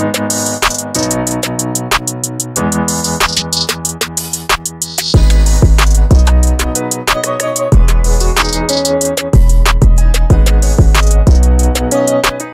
Música